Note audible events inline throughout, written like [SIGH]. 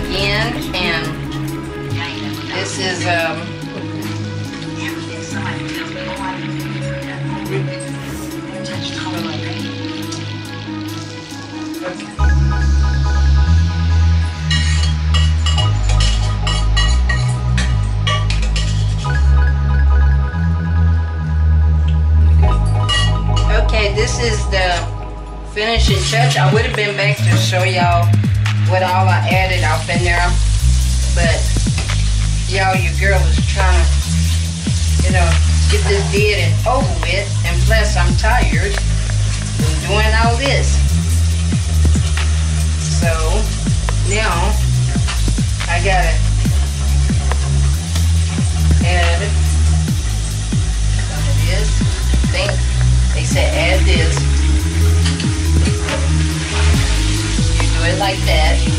again, and this is um. Okay, this is the finishing touch. I would have been back to show y'all what all I added up in there, but y'all, your girl was trying to, you know, get this did and over with, and plus I'm tired from doing all this. So now I gotta add some of this. think they said add this. Like that.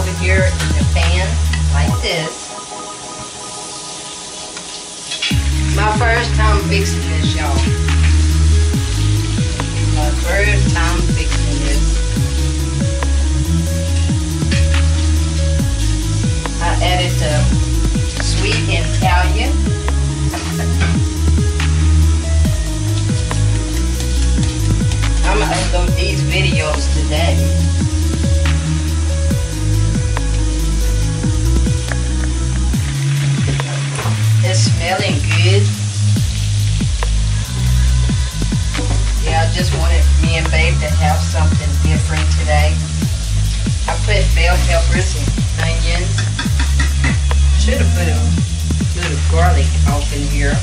Over here in the pan like this. My first time fixing this, y'all. My first time fixing this. I added the sweet Italian. I'm gonna upload these videos today. It's smelling good. Yeah, I just wanted me and Babe to have something different today. I put bell peppers and onions. Should have put a little garlic off in here.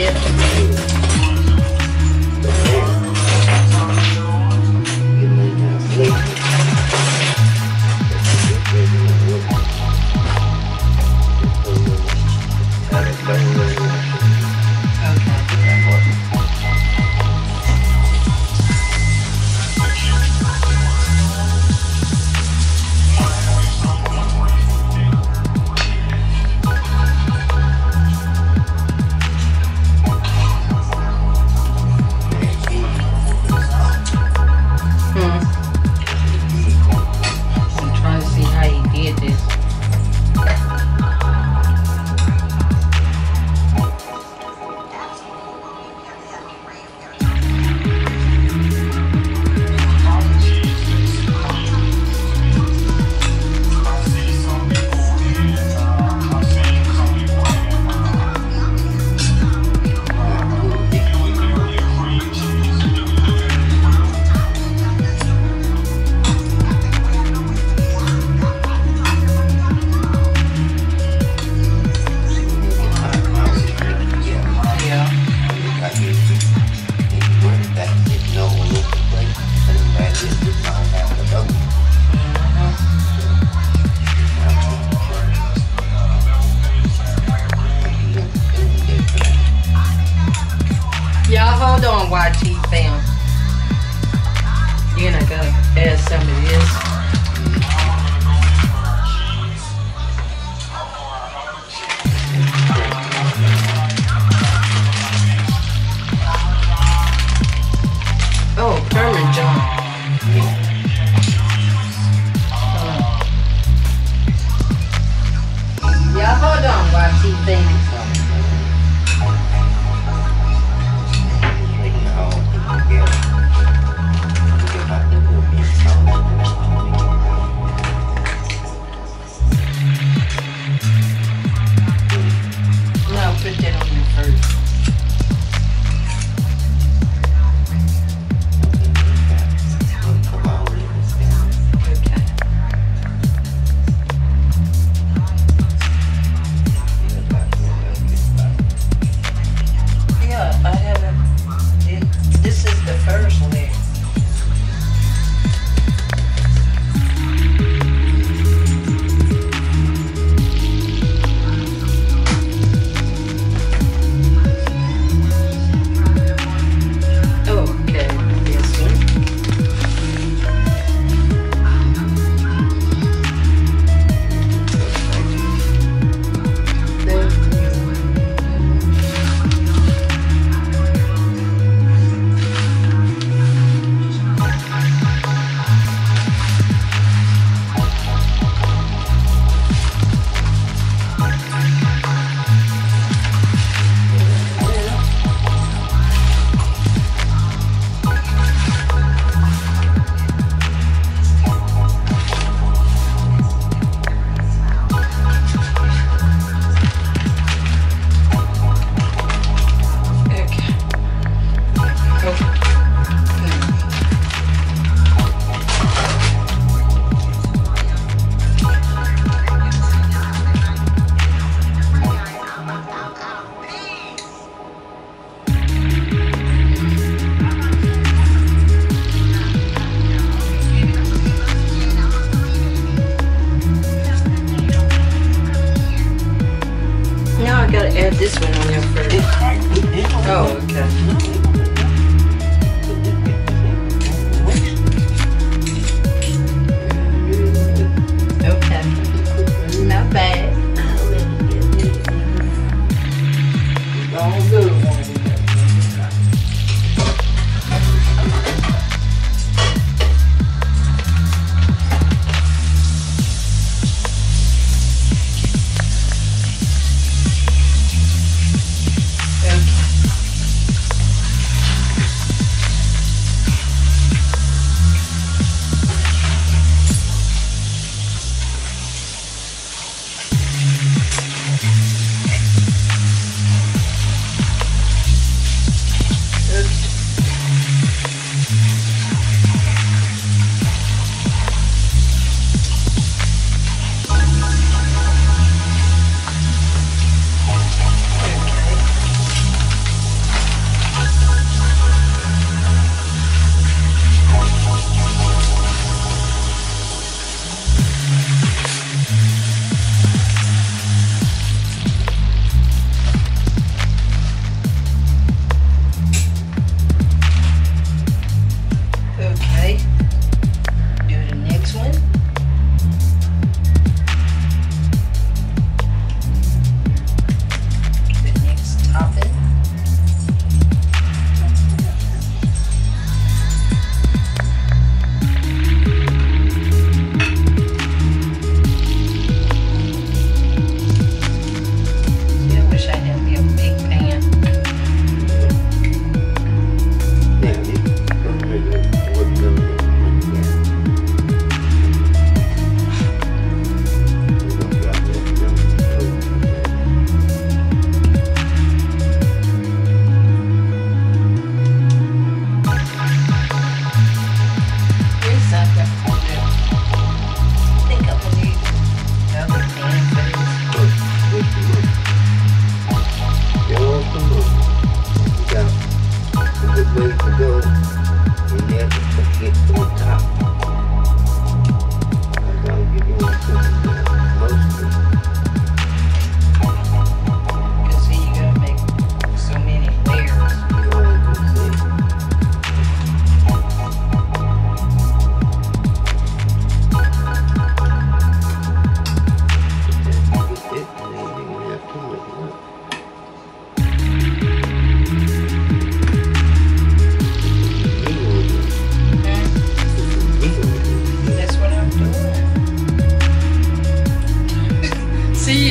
it.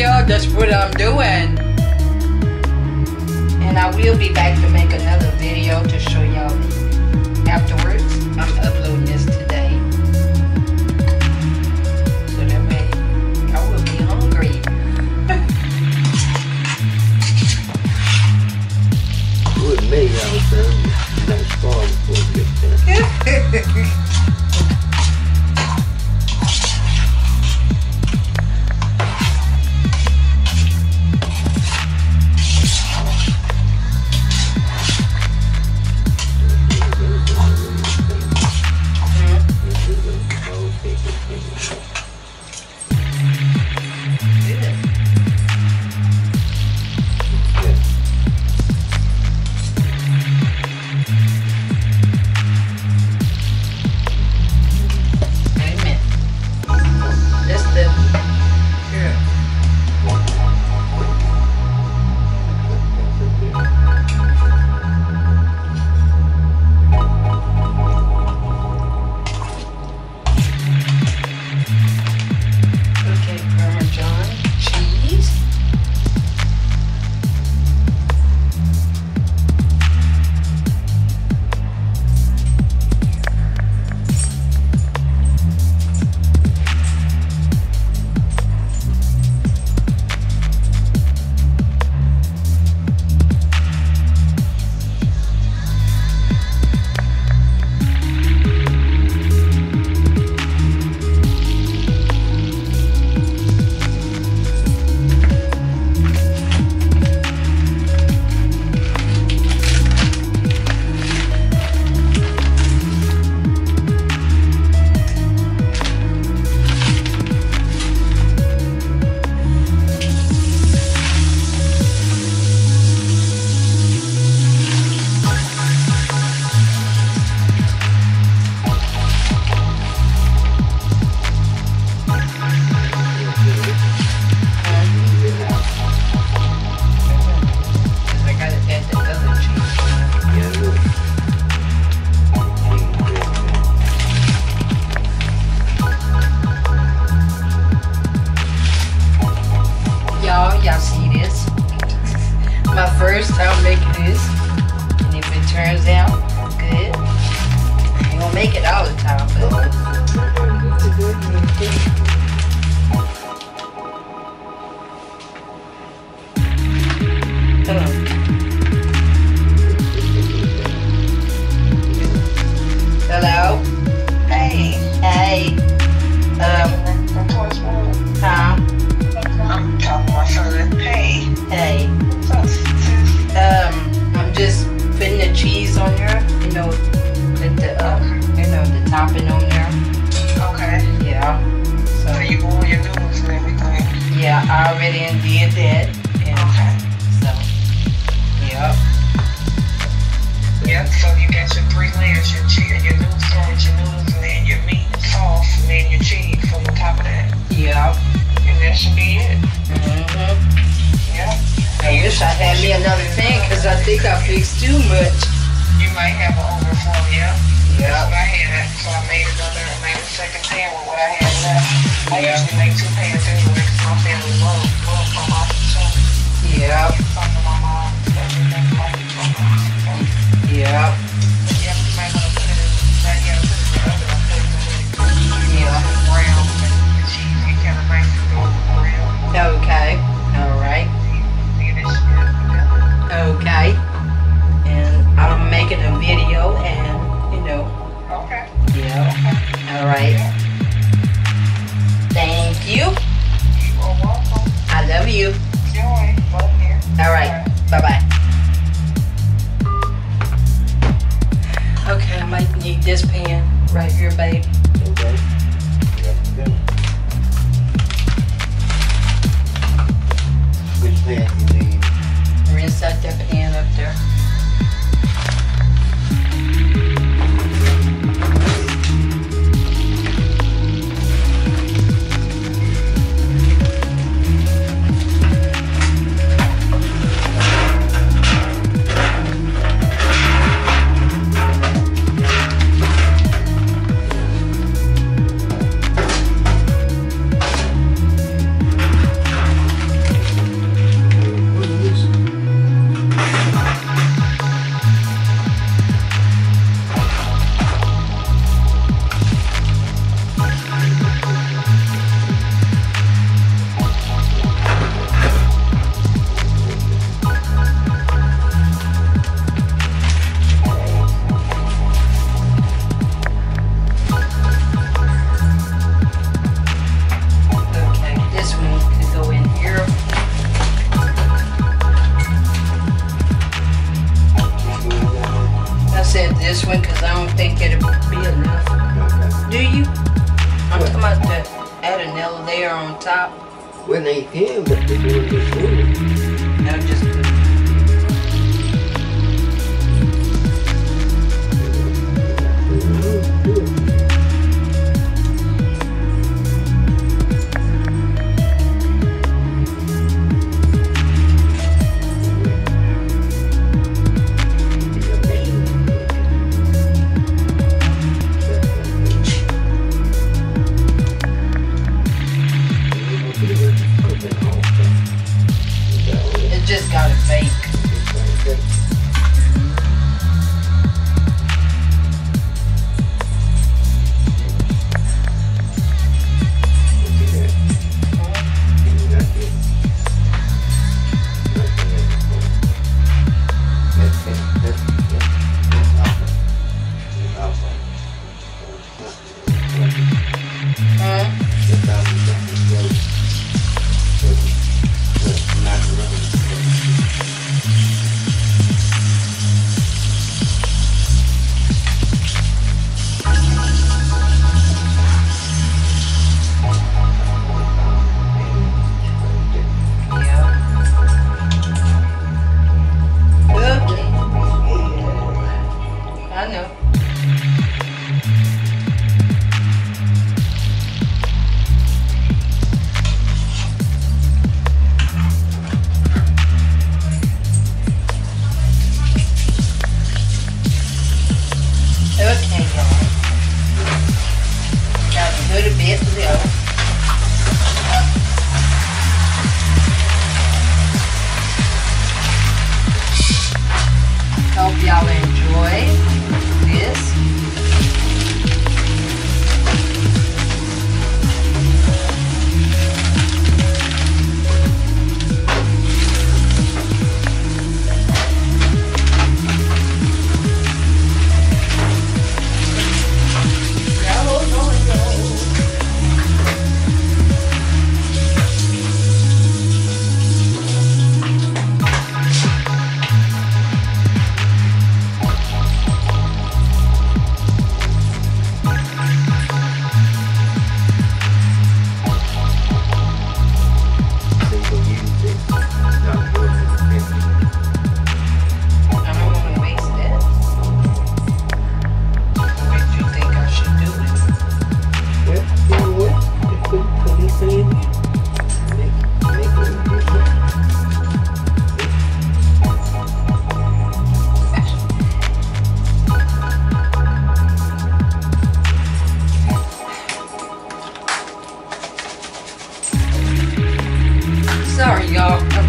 What I'm doing. And I will be back to make another video to show y'all afterwards. I'm uploading this today. So that way I will be hungry. With me, I was saying, don't starve before we get there. [LAUGHS] should be it. Mm-hmm. Yep. I wish I had me another thing because I think I fixed too much. You might have an overflow, yeah? That's Yeah. what I had, so I made another, I made a second pan with what I had left. I Yeah. usually make two pans anyway, because my family love, love from off the. Yeah. Talk to my mom, everything. Yeah. Yeah, Okay. All right. See this shit, yeah. Okay. And I'm making a video and, you know, Okay, yeah. okay. All right. Thank you. You are welcome. I love you. Joy, love. All right. Bye bye. Okay, I might need this pan right here, babe. Okay. That pan up there.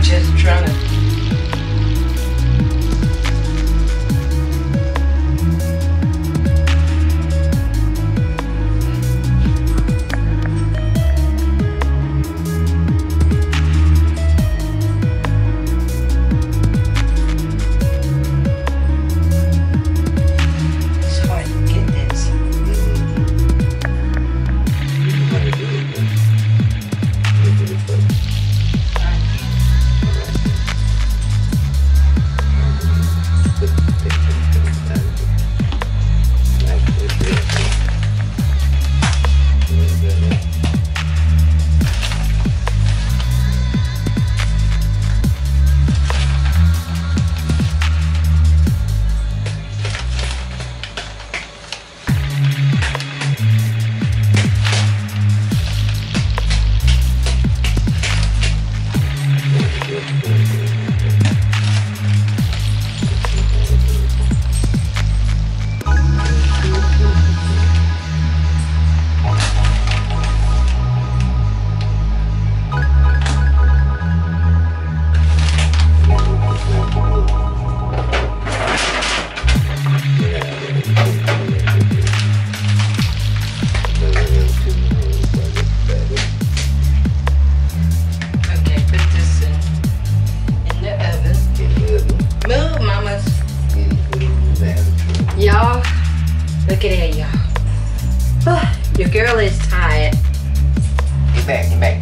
Just trying to. Back, get back,